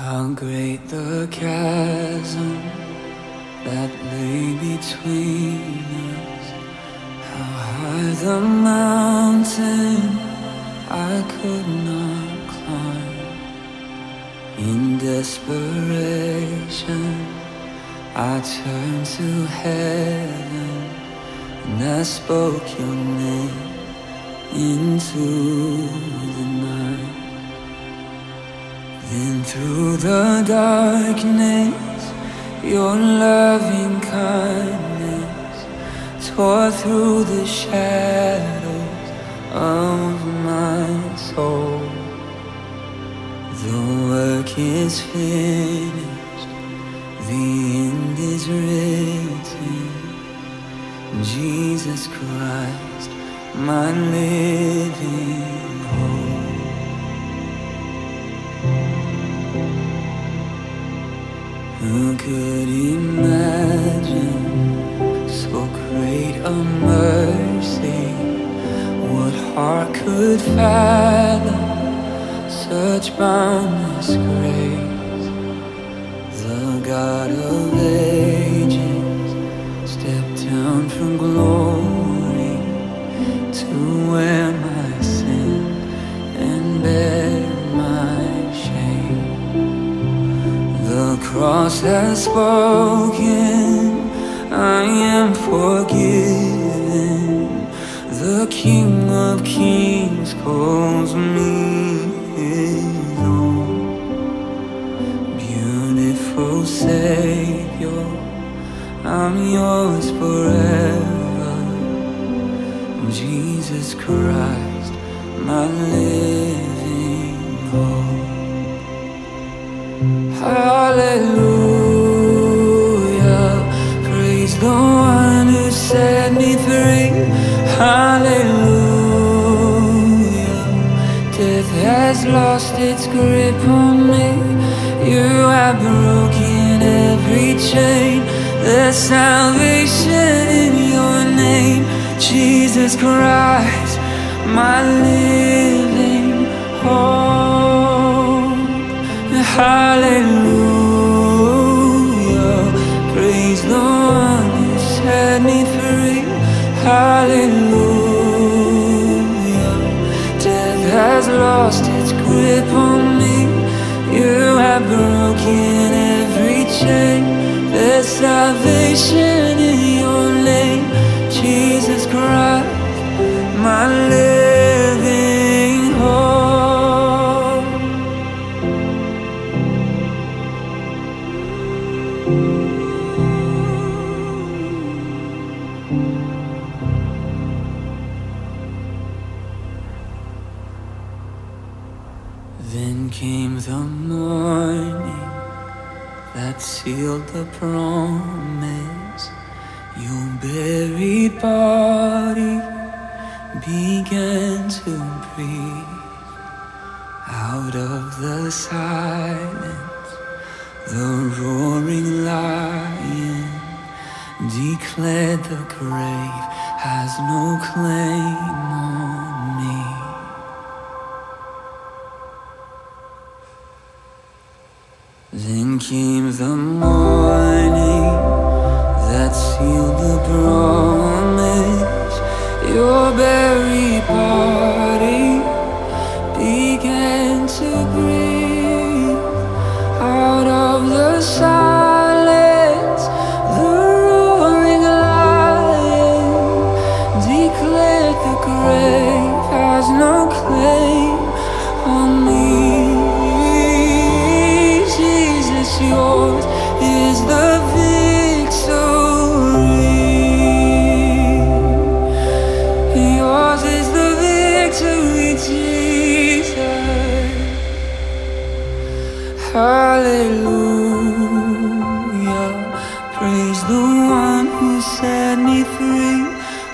How great the chasm that lay between us. How high the mountain I could not climb. In desperation, I turned to heaven and I spoke your name into the night. Then through the darkness, your loving kindness tore through the shadows of my soul. The work is finished, the end is written. Jesus Christ, my living could fathom such boundless grace? The God of ages stepped down from glory to wear my sin and bear my shame. The cross has spoken, I am forgiven. The King of Kings calls me his own. Beautiful Savior, I'm yours forever. Jesus Christ, my living hope. Has lost its grip on me. You have broken every chain. There's salvation in your name. Jesus Christ, my living salvation in your name. Jesus Christ, my living hope. Then came the morning that sealed the promise. Your buried body began to breathe out of the silence. The roaring lion declared the grave has no claim on Then came the morning that sealed the promise. Your buried body began to breathe out of the silence. The roaring lion declared the grave has no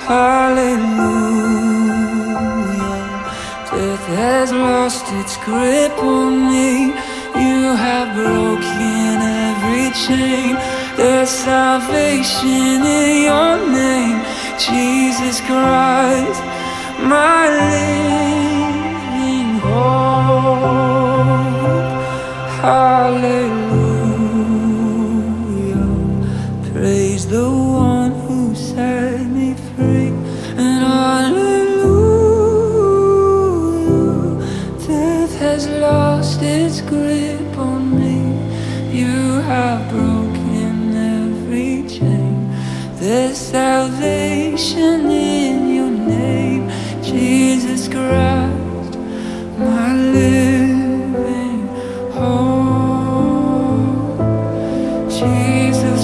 Hallelujah. Death has lost its grip on me. You have broken every chain. There's salvation in your name, Jesus Christ, my living and hallelujah. Death has lost its grip on me. You have broken every chain. There's salvation in your name, Jesus Christ, my living hope. Jesus.